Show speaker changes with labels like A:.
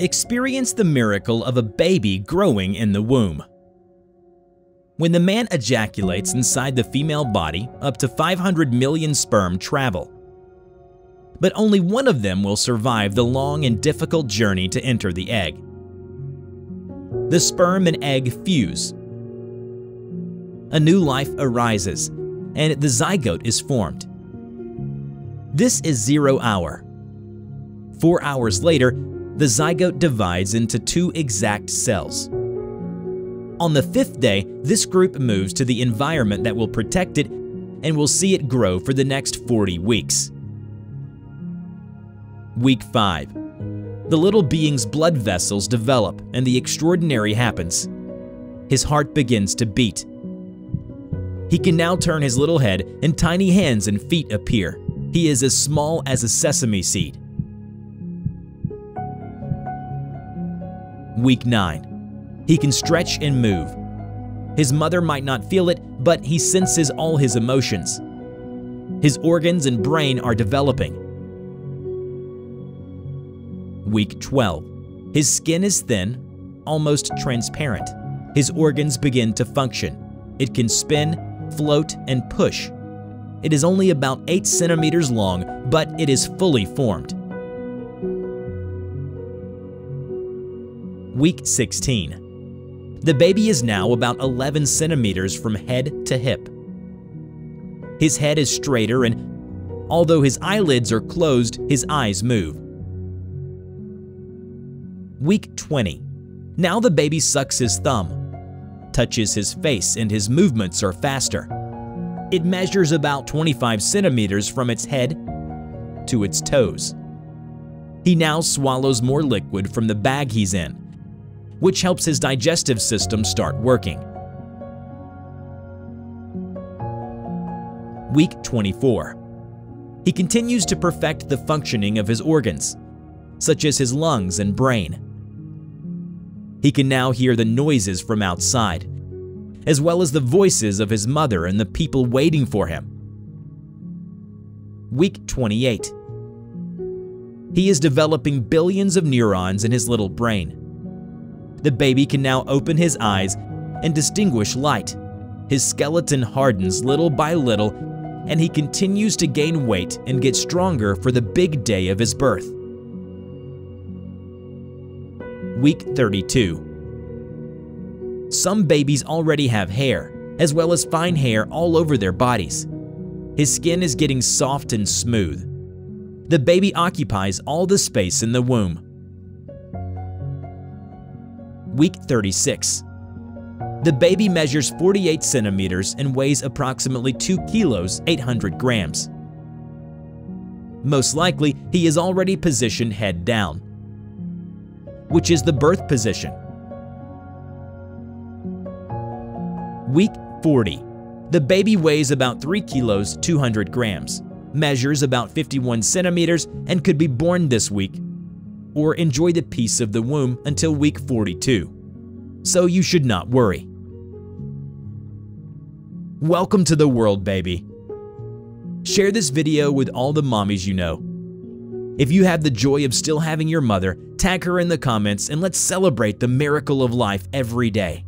A: Experience the miracle of a baby growing in the womb. When the man ejaculates inside the female body, up to 500 million sperm travel. But only one of them will survive the long and difficult journey to enter the egg. The sperm and egg fuse. A new life arises, and the zygote is formed. This is zero hour. Four hours later, the zygote divides into two exact cells. On the fifth day, this group moves to the environment that will protect it and will see it grow for the next 40 weeks. Week 5. The little being's blood vessels develop and the extraordinary happens. His heart begins to beat. He can now turn his little head and tiny hands and feet appear. He is as small as a sesame seed. Week 9. He can stretch and move. His mother might not feel it, but he senses all his emotions. His organs and brain are developing. Week 12. His skin is thin, almost transparent. His organs begin to function. It can spin, float, and push. It is only about 8 centimeters long, but it is fully formed. Week 16. The baby is now about 11 centimeters from head to hip. His head is straighter and although his eyelids are closed, his eyes move. Week 20. Now the baby sucks his thumb, touches his face and his movements are faster. It measures about 25 centimeters from its head to its toes. He now swallows more liquid from the bag he's in, which helps his digestive system start working. Week 24. He continues to perfect the functioning of his organs, such as his lungs and brain. He can now hear the noises from outside, as well as the voices of his mother and the people waiting for him. Week 28. He is developing billions of neurons in his little brain the baby can now open his eyes and distinguish light. His skeleton hardens little by little, and he continues to gain weight and get stronger for the big day of his birth. Week 32 Some babies already have hair, as well as fine hair all over their bodies. His skin is getting soft and smooth. The baby occupies all the space in the womb week 36. The baby measures 48 centimeters and weighs approximately 2 kilos 800 grams. Most likely, he is already positioned head down, which is the birth position. Week 40. The baby weighs about 3 kilos 200 grams, measures about 51 centimeters, and could be born this week or enjoy the peace of the womb until week 42. So you should not worry. Welcome to the world, baby. Share this video with all the mommies you know. If you have the joy of still having your mother, tag her in the comments and let's celebrate the miracle of life every day.